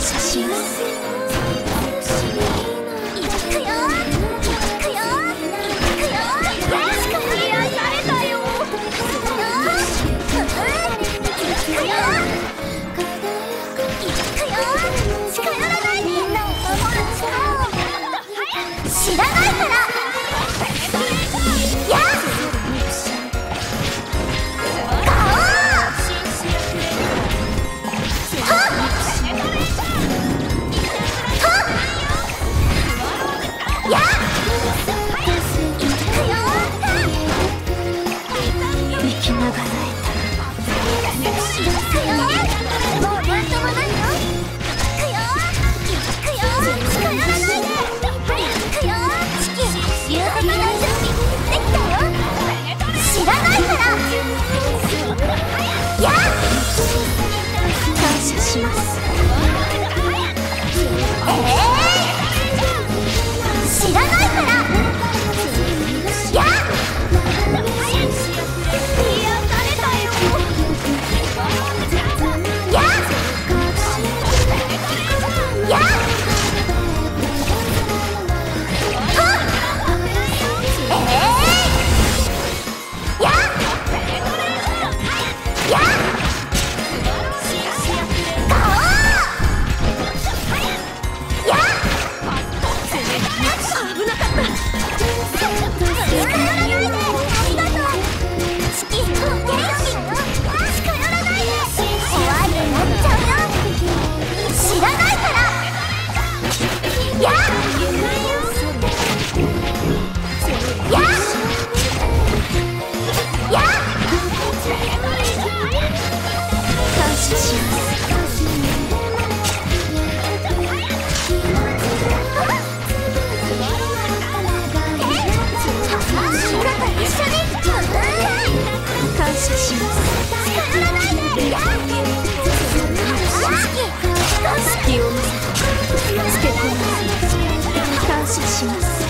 し知らないから。知らないから。感謝します。えー？感謝します